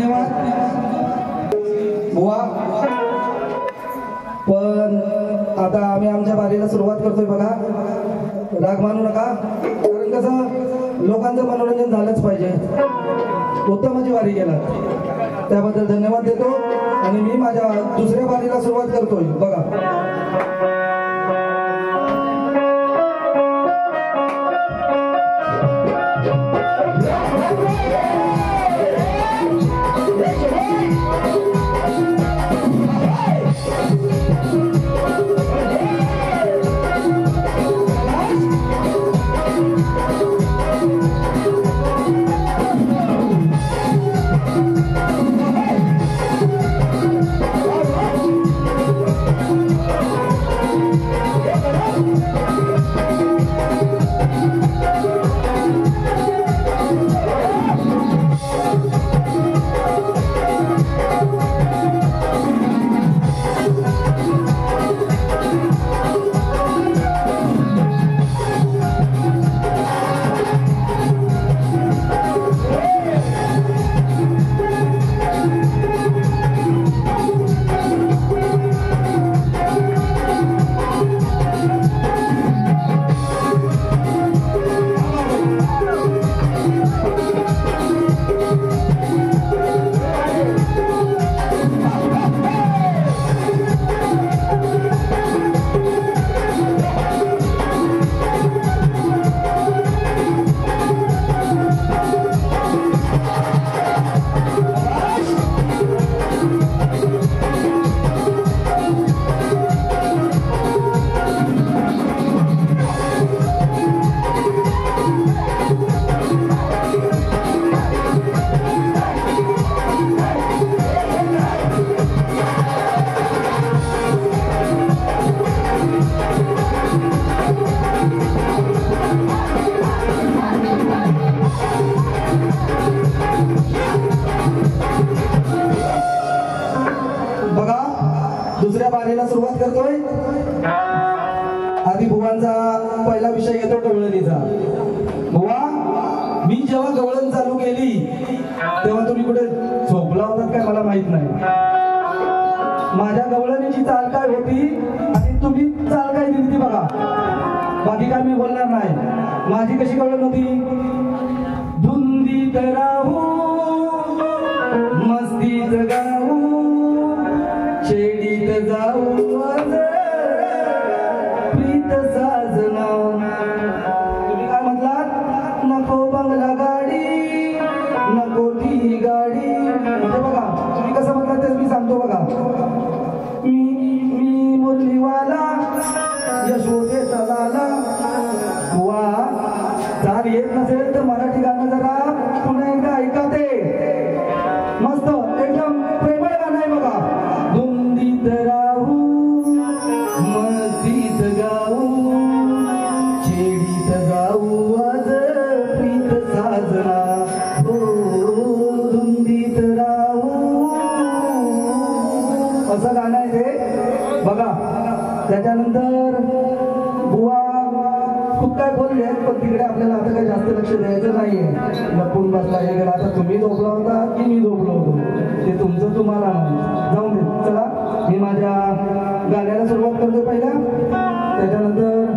धन्यवाद. बुवा. पण आता आम्ही आमच्या बारीला सुरुवात करतोय बघा. राग मानू नका. कारण कसं लोकांचं मनोरंजन झालंच पाहिजे. उत्तमाची वारी गेला. त्याबद्दल धन्यवाद देतो. आणि मी माझ्या दुसऱ्या बारीला सुरुवात करतोय. बघा. आधी पहिला विषय घेतो गवळणीचा. बुवा मी जेव्हा गवळण चालू केली तेव्हा तुम्ही कुठे झोपला होतात काय मला माहीत नाही. माझ्या गवळणीची चाल काय होती आणि तुम्ही चाल काय दिली ती बघा. बाकी काय मी बोलणार नाही. माझी कशी गवळण होती? धुंदी राहू मस्ती जगा आहे बघा त्याच्यानंतर बुवा खूप काय बोलले पण तिकडे आपल्याला आता काही जास्त लक्ष द्यायचं नाहीये. लपून बसला हे आता तुम्ही झोपला होता की मी झोपलो होतो? ते तुमचं तुम्हाला जाऊन दे. चला मी माझ्या गाण्याला सुरुवात करतो पहिला. त्याच्यानंतर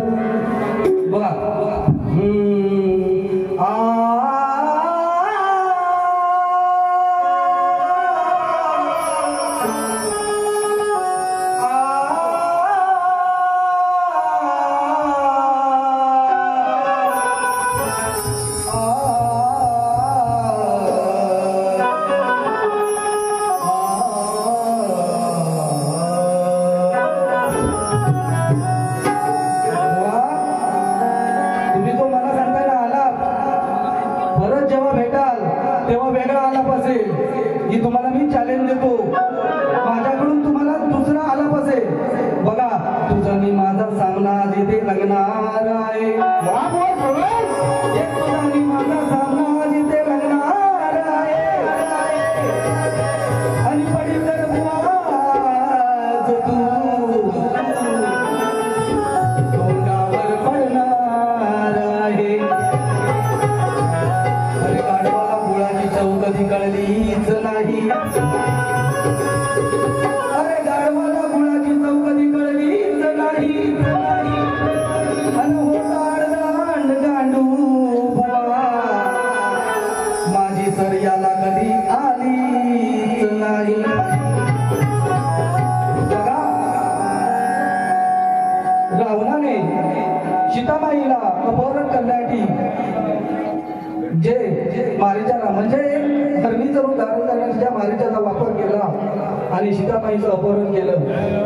माईचं अपहरण केलं.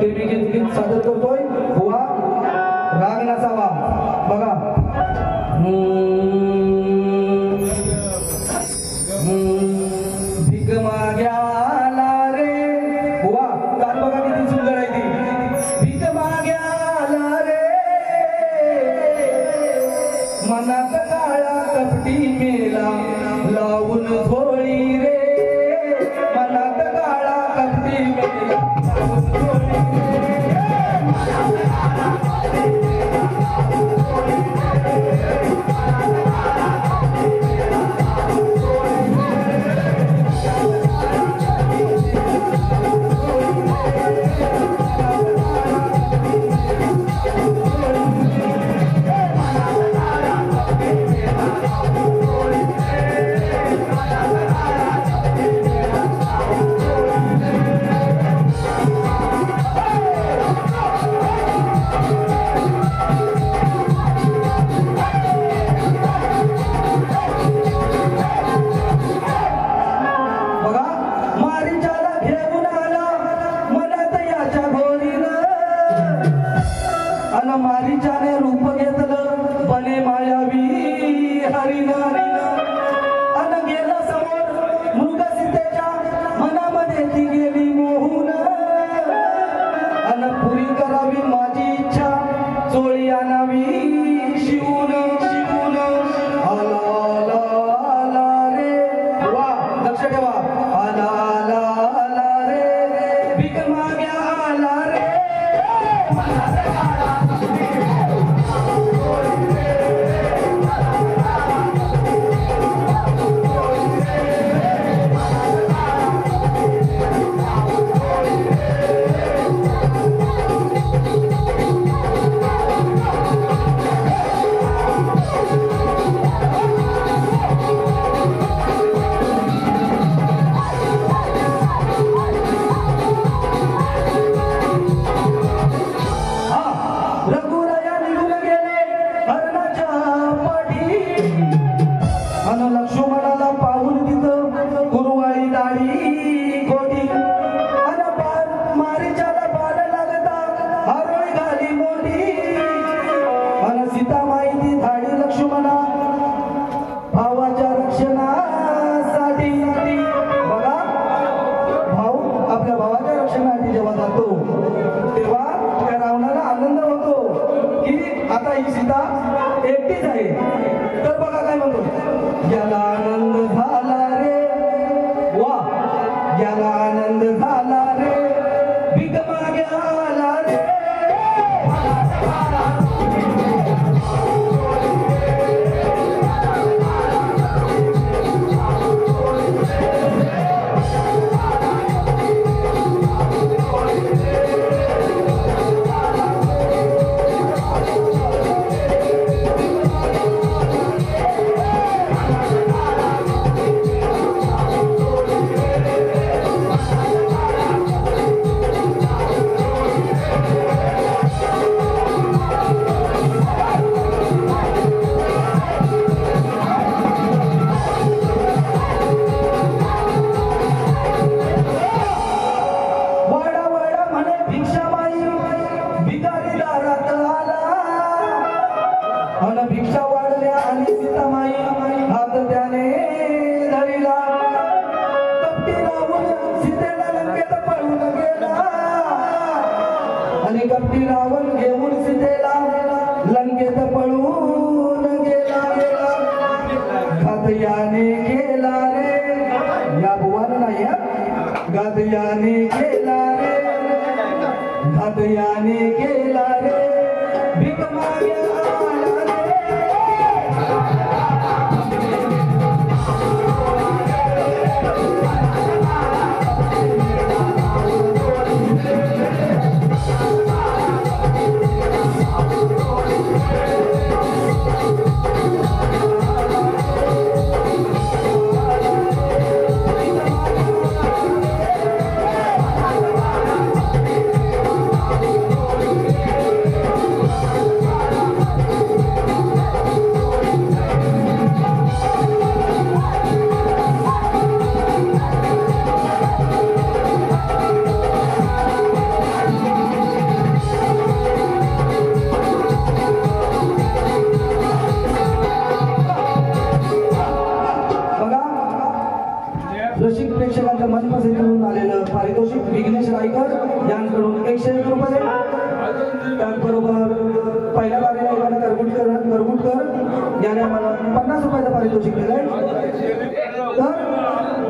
ते मी गीत गीत सादर करतोय. बुवा राग नसावा बघा. मनात काळा कपटी मेला. लावून झोळी रे. Thank you. আমি শিউরা सुद्धा एकटीच आहे. तर बघा काय म्हणतो. आणि कपटी रावण घेऊन शिक्षकांचं मनपसंत होऊन आलेलं पारितोषिक विघ्नेश रायकर यांकडून एकशे एक रुपये. त्याचबरोबर पहिल्या बारीला एखादा करगुटकर करगुटकर. याने आम्हाला पन्नास रुपयाचं पारितोषिक दिलंय. तर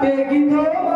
pegue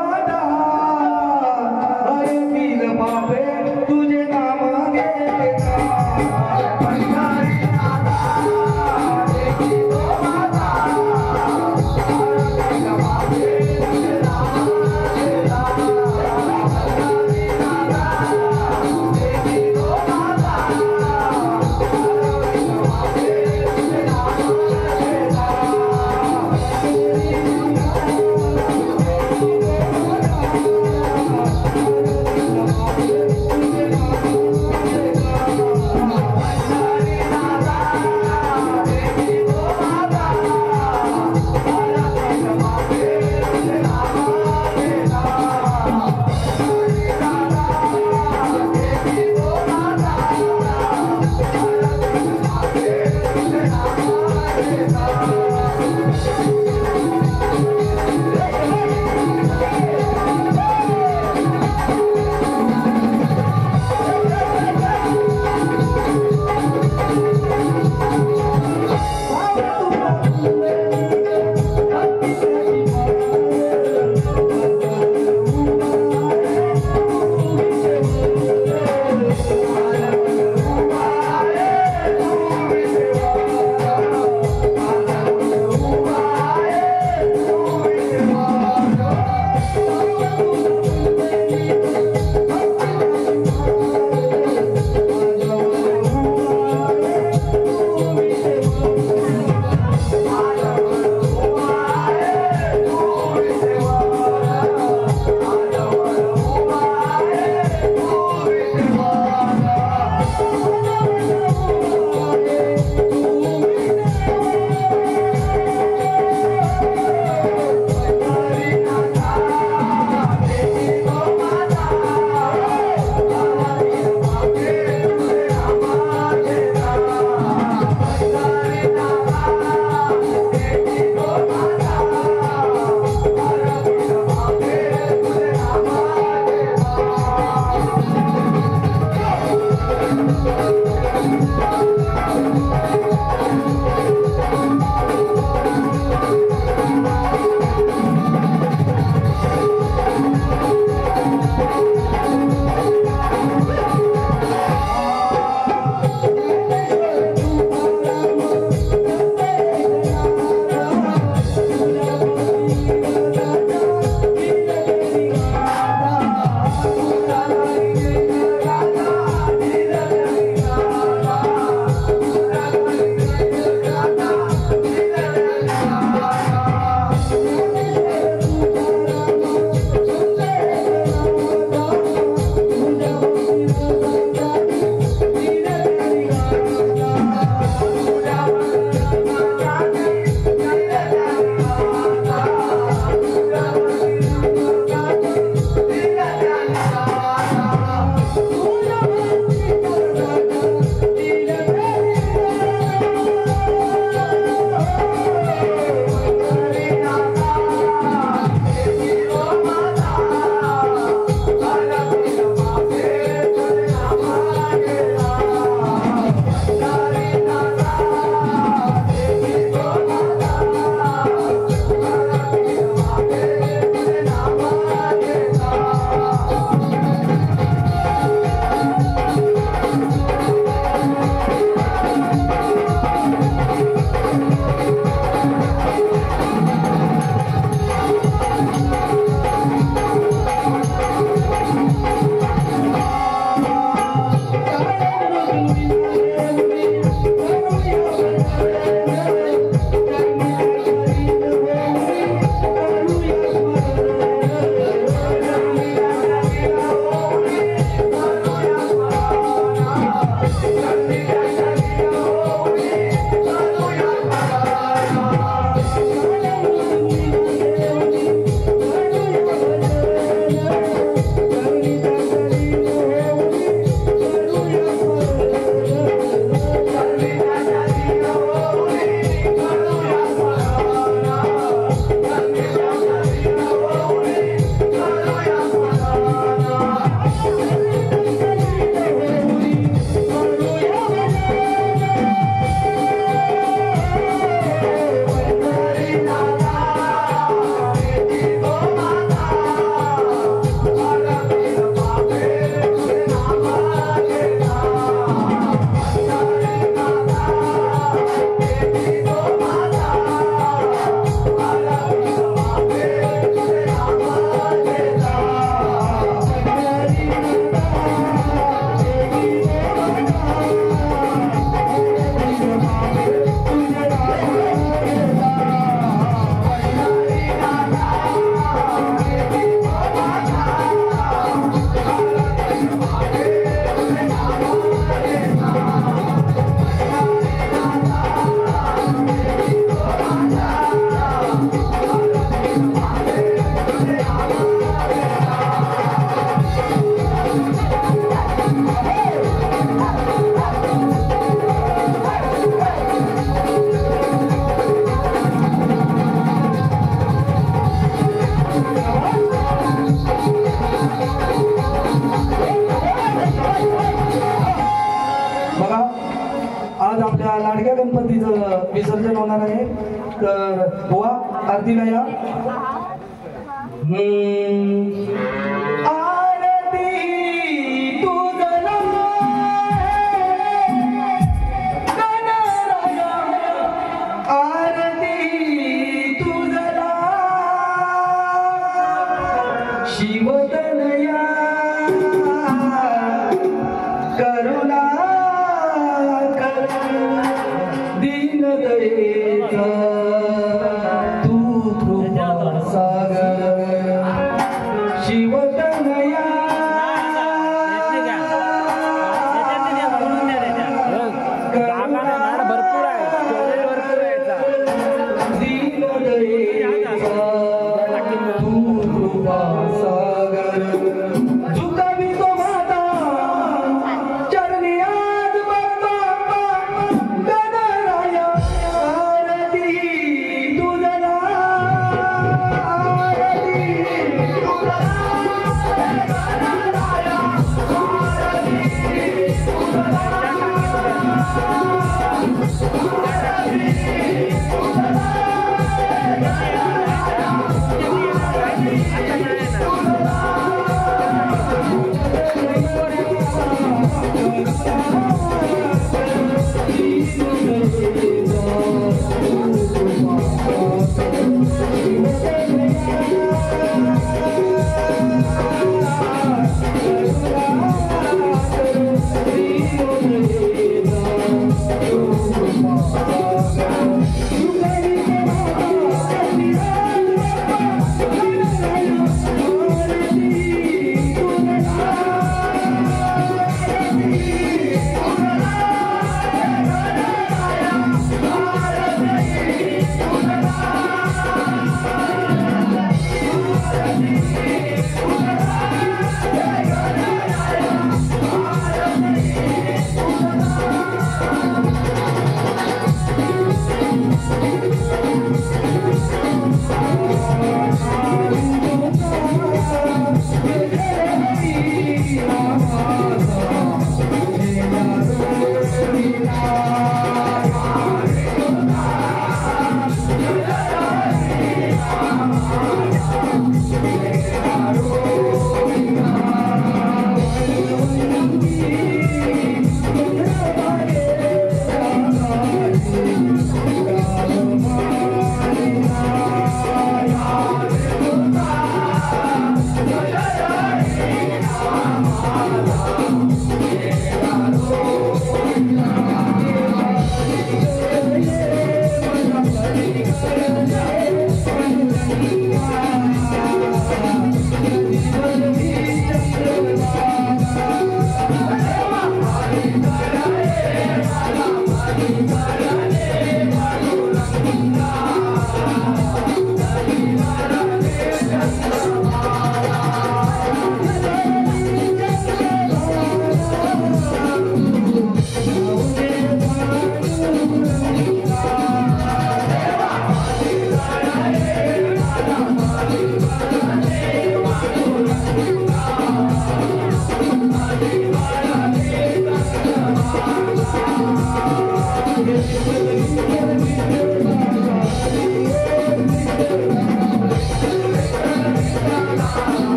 तर बुवा आरतीला या